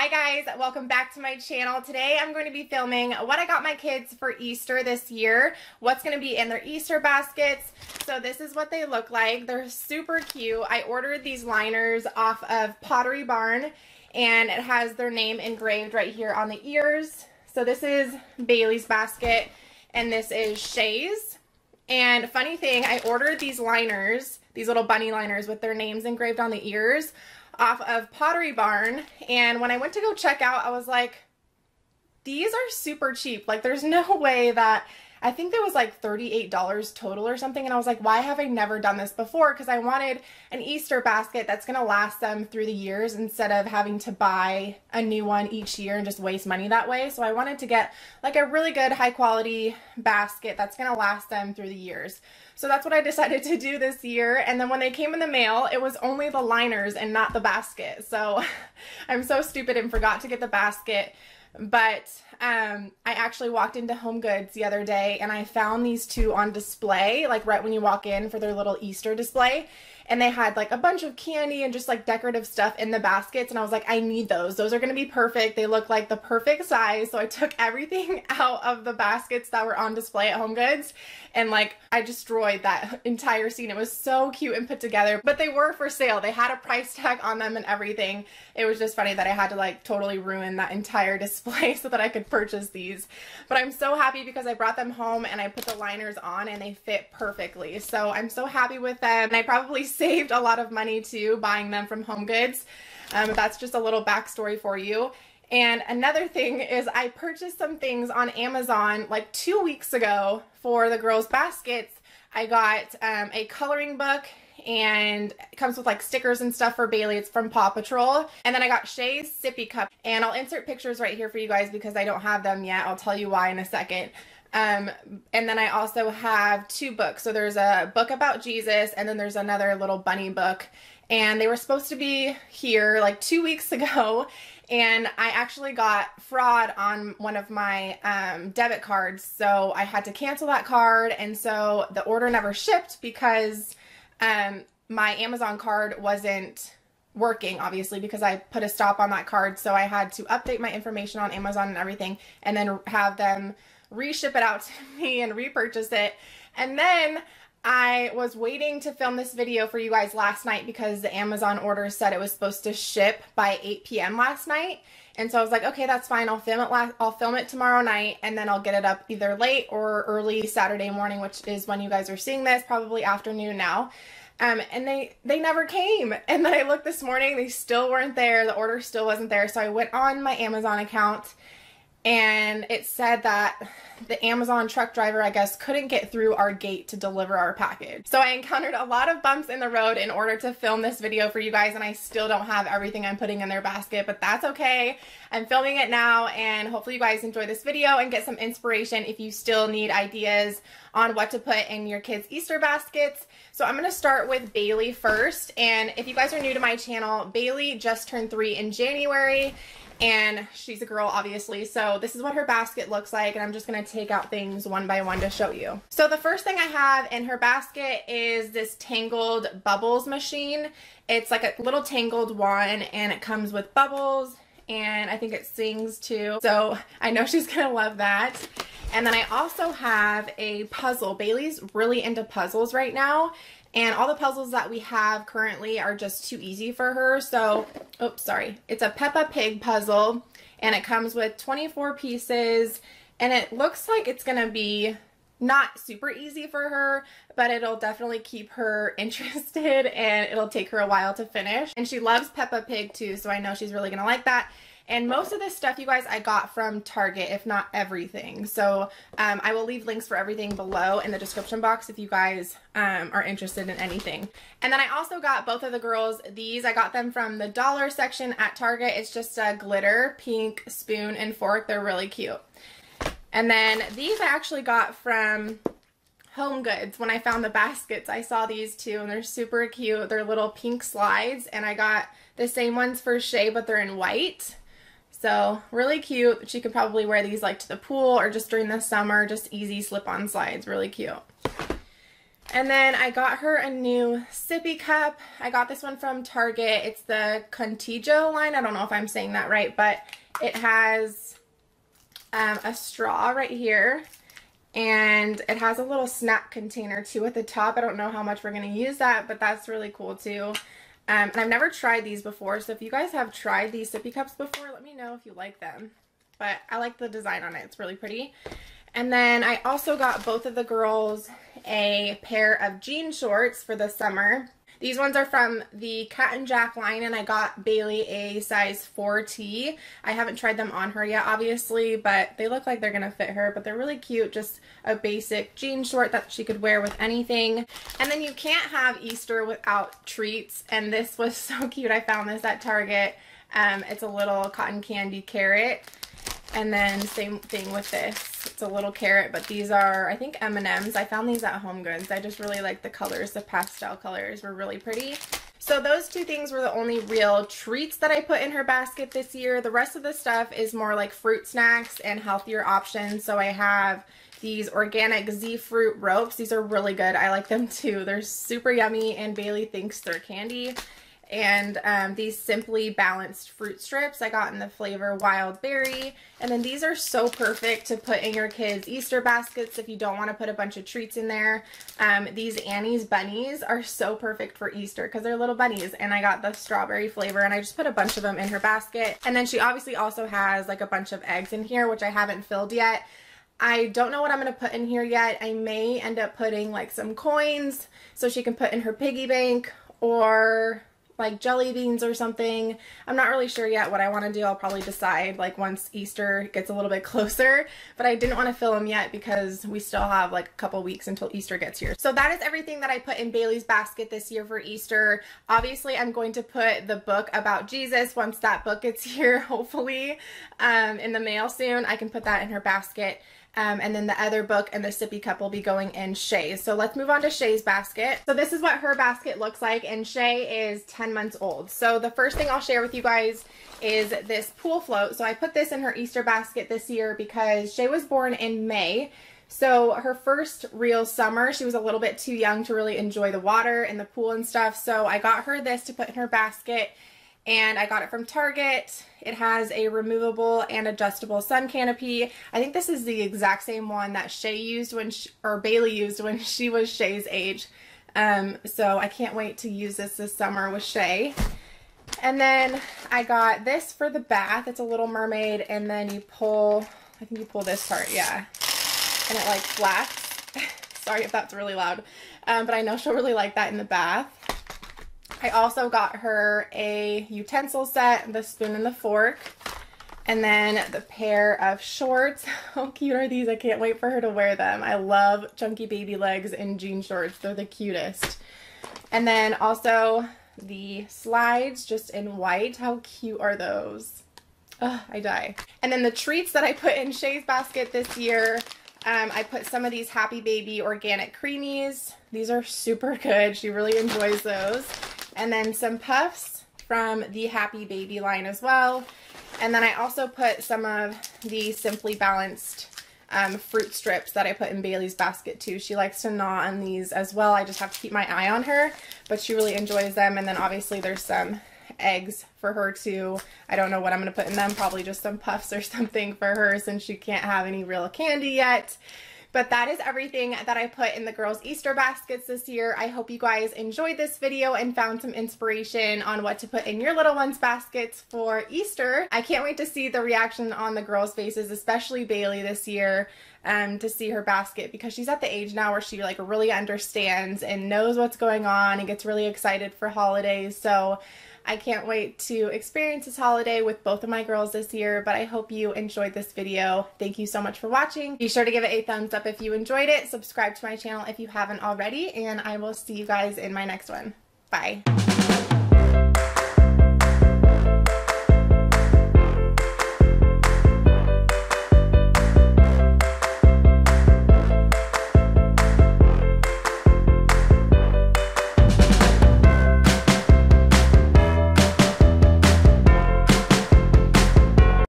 Hi guys, welcome back to my channel. Today I'm going to be filming what I got my kids for Easter this year, what's going to be in their Easter baskets. So this is what they look like. They're super cute. I ordered these liners off of Pottery Barn and it has their name engraved right here on the ears. So this is Baylee's basket and this is Shay's. And funny thing, I ordered these liners, these little bunny liners with their names engraved on the ears off of Pottery Barn. And when I went to go check out, I was like, these are super cheap. Like there's no way that I think there was like $38 total or something. And I was like, why have I never done this before? Because I wanted an Easter basket that's going to last them through the years instead of having to buy a new one each year and just waste money that way. So I wanted to get like a really good high quality basket that's going to last them through the years. So that's what I decided to do this year. And then when they came in the mail, it was only the liners and not the basket. So I'm so stupid and forgot to get the basket but um, I actually walked into Home Goods the other day and I found these two on display, like right when you walk in for their little Easter display and they had like a bunch of candy and just like decorative stuff in the baskets and I was like I need those. Those are gonna be perfect. They look like the perfect size. So I took everything out of the baskets that were on display at Home Goods and like I destroyed that entire scene. It was so cute and put together but they were for sale. They had a price tag on them and everything. It was just funny that I had to like totally ruin that entire display so that I could purchase these. But I'm so happy because I brought them home and I put the liners on and they fit perfectly. So I'm so happy with them. And I probably saved a lot of money too buying them from Home Goods. Um, that's just a little backstory for you. And another thing is I purchased some things on Amazon like two weeks ago for the girls' baskets. I got um, a coloring book and it comes with like stickers and stuff for Baylee. It's from Paw Patrol. And then I got Shay's sippy cup and I'll insert pictures right here for you guys because I don't have them yet. I'll tell you why in a second. Um, and then I also have two books. So there's a book about Jesus and then there's another little bunny book. And they were supposed to be here like two weeks ago. And I actually got fraud on one of my um, debit cards. So I had to cancel that card. And so the order never shipped because um, my Amazon card wasn't working obviously because I put a stop on that card so I had to update my information on Amazon and everything and then have them reship it out to me and repurchase it. And then I was waiting to film this video for you guys last night because the Amazon order said it was supposed to ship by 8 p.m. last night. And so I was like, okay, that's fine. I'll film it last, I'll film it tomorrow night and then I'll get it up either late or early Saturday morning, which is when you guys are seeing this, probably afternoon now. Um, and they they never came. And then I looked this morning, they still weren't there. The order still wasn't there. So I went on my Amazon account and it said that the Amazon truck driver, I guess, couldn't get through our gate to deliver our package. So I encountered a lot of bumps in the road in order to film this video for you guys, and I still don't have everything I'm putting in their basket, but that's okay. I'm filming it now, and hopefully you guys enjoy this video and get some inspiration if you still need ideas on what to put in your kids' Easter baskets. So I'm to start with Baylee first, and if you guys are new to my channel, Baylee just turned three in January, and she's a girl obviously. So this is what her basket looks like and I'm just gonna take out things one by one to show you. So the first thing I have in her basket is this tangled bubbles machine. It's like a little tangled one and it comes with bubbles and I think it sings too. So I know she's gonna love that. And then I also have a puzzle. Baylee's really into puzzles right now and all the puzzles that we have currently are just too easy for her. So, oops, sorry. It's a Peppa Pig puzzle and it comes with 24 pieces and it looks like it's going to be not super easy for her, but it'll definitely keep her interested and it'll take her a while to finish. And she loves Peppa Pig too, so I know she's really going to like that. And most of this stuff, you guys, I got from Target, if not everything. So um, I will leave links for everything below in the description box if you guys um, are interested in anything. And then I also got both of the girls these. I got them from the dollar section at Target. It's just a glitter pink spoon and fork. They're really cute. And then these I actually got from Home Goods. When I found the baskets, I saw these too, and they're super cute. They're little pink slides, and I got the same ones for Shay, but they're in white. So really cute. She could probably wear these like to the pool or just during the summer, just easy slip-on slides. Really cute. And then I got her a new sippy cup. I got this one from Target. It's the Contigo line. I don't know if I'm saying that right, but it has um, a straw right here. And it has a little snap container too at the top. I don't know how much we're going to use that, but that's really cool too. Um, and I've never tried these before, so if you guys have tried these sippy cups before, let me know if you like them. But I like the design on it. It's really pretty. And then I also got both of the girls a pair of jean shorts for the summer. These ones are from the Cat and Jack line, and I got Baylee a size 4T. I haven't tried them on her yet, obviously, but they look like they're going to fit her, but they're really cute. Just a basic jean short that she could wear with anything. And then you can't have Easter without treats, and this was so cute. I found this at Target. Um, it's a little cotton candy carrot. And then same thing with this. It's a little carrot, but these are, I think, M&Ms. I found these at Home Goods. I just really like the colors. The pastel colors were really pretty. So those two things were the only real treats that I put in her basket this year. The rest of the stuff is more like fruit snacks and healthier options. So I have these organic Z fruit ropes. These are really good. I like them too. They're super yummy and Baylee thinks they're candy and um, these Simply Balanced fruit strips I got in the flavor Wild Berry. And then these are so perfect to put in your kids' Easter baskets if you don't want to put a bunch of treats in there. Um, these Annie's bunnies are so perfect for Easter because they're little bunnies. And I got the strawberry flavor and I just put a bunch of them in her basket. And then she obviously also has like a bunch of eggs in here, which I haven't filled yet. I don't know what I'm going to put in here yet. I may end up putting like some coins so she can put in her piggy bank or like jelly beans or something. I'm not really sure yet what I want to do. I'll probably decide like once Easter gets a little bit closer, but I didn't want to fill them yet because we still have like a couple weeks until Easter gets here. So that is everything that I put in Baylee's basket this year for Easter. Obviously, I'm going to put the book about Jesus once that book gets here, hopefully, um, in the mail soon. I can put that in her basket. Um, and then the other book and the sippy cup will be going in Shay's. So let's move on to Shay's basket. So this is what her basket looks like and Shay is 10 months old. So the first thing I'll share with you guys is this pool float. So I put this in her Easter basket this year because Shay was born in May. So her first real summer, she was a little bit too young to really enjoy the water and the pool and stuff. So I got her this to put in her basket and I got it from Target. It has a removable and adjustable sun canopy. I think this is the exact same one that Shay used when, she, or Baylee used when she was Shay's age. Um, so I can't wait to use this this summer with Shay. And then I got this for the bath. It's a little mermaid and then you pull, I think you pull this part, yeah. And it like flaps. Sorry if that's really loud. Um, but I know she'll really like that in the bath. I also got her a utensil set, the spoon and the fork, and then the pair of shorts. How cute are these? I can't wait for her to wear them. I love chunky baby legs in jean shorts. They're the cutest. And then also the slides just in white. How cute are those? Ugh, I die. And then the treats that I put in Shay's basket this year, um, I put some of these Happy Baby organic creamies. These are super good. She really enjoys those. And then some puffs from the Happy Baby line as well. And then I also put some of the Simply Balanced um, fruit strips that I put in Baylee's basket too. She likes to gnaw on these as well. I just have to keep my eye on her, but she really enjoys them. And then obviously there's some eggs for her too. I don't know what I'm going to put in them. Probably just some puffs or something for her since she can't have any real candy yet. But that is everything that I put in the girls' Easter baskets this year. I hope you guys enjoyed this video and found some inspiration on what to put in your little ones' baskets for Easter. I can't wait to see the reaction on the girls' faces, especially Baylee this year, um, to see her basket because she's at the age now where she like really understands and knows what's going on and gets really excited for holidays. So I can't wait to experience this holiday with both of my girls this year, but I hope you enjoyed this video. Thank you so much for watching. Be sure to give it a thumbs up if you enjoyed it. Subscribe to my channel if you haven't already, and I will see you guys in my next one. Bye.